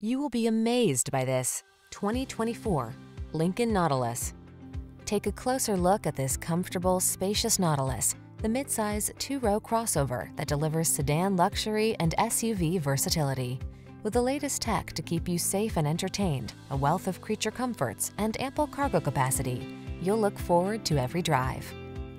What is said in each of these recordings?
You will be amazed by this 2024 Lincoln Nautilus. Take a closer look at this comfortable, spacious Nautilus, the midsize two-row crossover that delivers sedan luxury and SUV versatility. With the latest tech to keep you safe and entertained, a wealth of creature comforts, and ample cargo capacity, you'll look forward to every drive.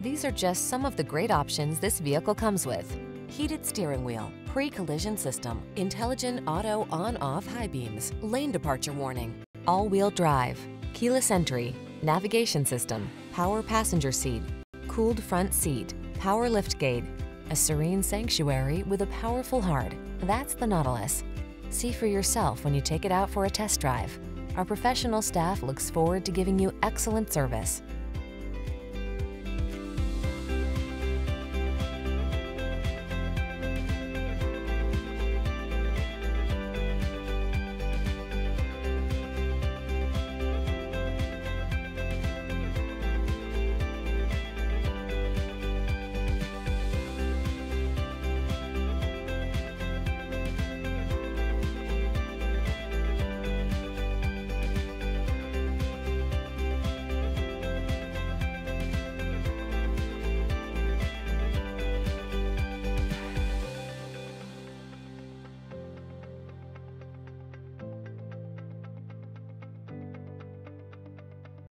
These are just some of the great options this vehicle comes with. Heated steering wheel, pre-collision system, intelligent auto on-off high beams, lane departure warning, all-wheel drive, keyless entry, navigation system, power passenger seat, cooled front seat, power liftgate, a serene sanctuary with a powerful heart. That's the Nautilus. See for yourself when you take it out for a test drive. Our professional staff looks forward to giving you excellent service.